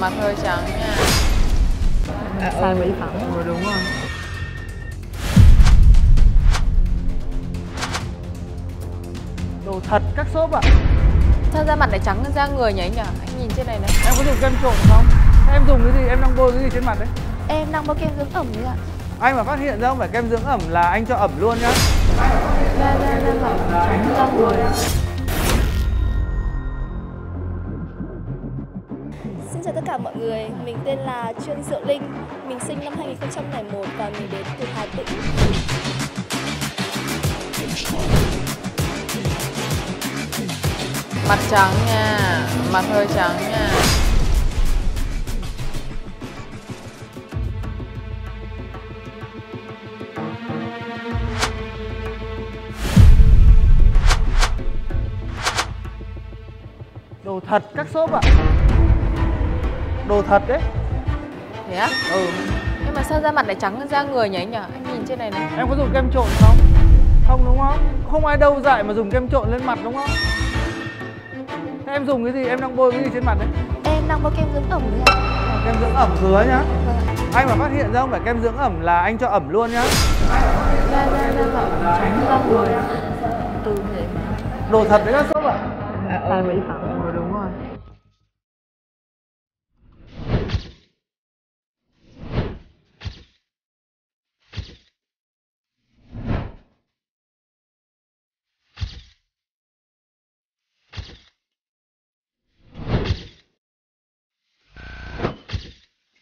mặt hơi trắng nha. À, xài mỹ phẩm ừ, đúng rồi. Đồ thật các shop ạ. Sao da mặt lại trắng hơn da người nhỉ anh nhỉ? Anh nhìn trên này này. Em có dùng kem trộn không? Em dùng cái gì? Em đang bôi cái gì trên mặt đấy? Em đang bôi kem dưỡng ẩm đấy ạ. Anh mà phát hiện ra không phải kem dưỡng ẩm là anh cho ẩm luôn nhá. Da da da mặt trắng da người chào tất cả mọi người, mình tên là Trương Diệu Linh Mình sinh năm 2001 và mình đến từ Hà Tĩnh. Mặt trắng nha mặt hơi trắng nha. Đồ thật các shop ạ đồ thật đấy. Thế á? Ừ. Nhưng mà sao da mặt lại trắng hơn da người nhỉ anh nhỉ? Anh nhìn trên này này. Em có dùng kem trộn không? Không đúng không? Không ai đâu dạy mà dùng kem trộn lên mặt đúng không? Thế em dùng cái gì? Em đang bôi cái gì trên mặt đấy? Em đang bôi kem dưỡng ẩm đấy ạ. Kem dưỡng ẩm thừa nhá. Vâng anh mà phát hiện ra không phải kem dưỡng ẩm là anh cho ẩm luôn nhá. Da da da mặt trắng da người Từ thế mà đồ thật đấy các shop ạ. À, xài mỹ phẩm ừ, đúng rồi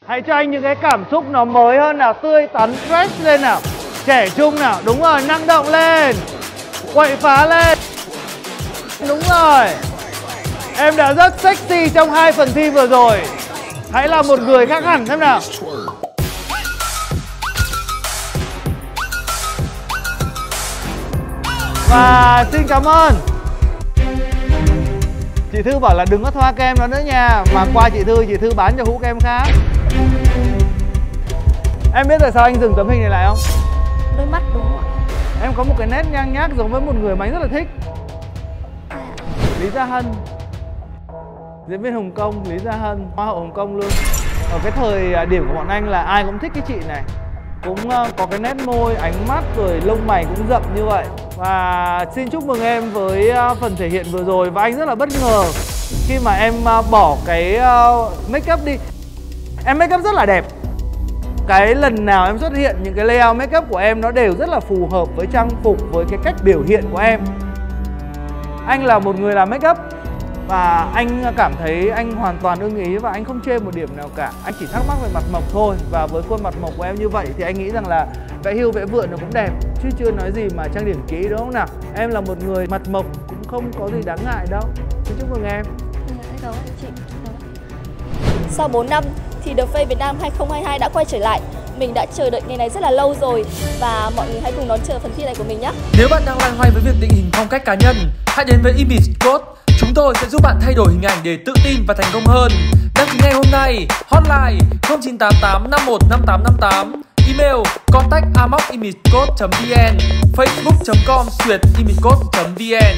Hãy cho anh những cái cảm xúc nó mới hơn nào, tươi tắn, fresh lên nào Trẻ trung nào, đúng rồi, năng động lên Quậy phá lên. Đúng rồi. Em đã rất sexy trong hai phần thi vừa rồi. Hãy là một người khác hẳn xem nào. Và xin cảm ơn. Chị Thư bảo là đừng có thoa kem nó nữa nha. Mà qua chị Thư, chị Thư bán cho hũ kem khác. Em biết tại sao anh dừng tấm hình này lại không? Đôi mắt đúng không ạ? Em có một cái nét nhang nhác giống với một người mà anh rất là thích. Lý Gia Hân. Diễn viên Hồng Kông, Lý Gia Hân, Hoa hậu Hồng Kông luôn. Ở cái thời à, điểm của bọn anh là ai cũng thích cái chị này. Cũng ờ, có cái nét môi, ánh mắt rồi lông mày cũng rậm như vậy. Và xin chúc mừng em với ờ, phần thể hiện vừa rồi. Và anh rất là bất ngờ khi mà em bỏ cái make up đi Em make up rất là đẹp. Cái lần nào em xuất hiện, những cái layout make up của em nó đều rất là phù hợp với trang phục, với cái cách biểu hiện của em. Anh là một người làm make up và anh cảm thấy anh hoàn toàn ưng ý và anh không chê một điểm nào cả. Anh chỉ thắc mắc về mặt mộc thôi và với khuôn mặt mộc của em như vậy thì anh nghĩ rằng là vẽ hưu, vẽ vượn nó cũng đẹp, chứ chưa nói gì mà trang điểm kỹ, đúng không nào? Em là một người mặt mộc cũng không có gì đáng ngại đâu. Xin chúc mừng em. Cảm ơn chị. Sau 4 năm thì The Face Việt Nam 2022 đã quay trở lại Mình đã chờ đợi ngày này rất là lâu rồi Và mọi người hãy cùng đón chờ phần thi này của mình nhé Nếu bạn đang loay hoay với việc định hình phong cách cá nhân, hãy đến với Image Code. Chúng tôi sẽ giúp bạn thay đổi hình ảnh để tự tin và thành công hơn. Đăng ký ngay hôm nay. Hotline 0988 515858. Email contact vn Facebook.com suyệt imagecode.vn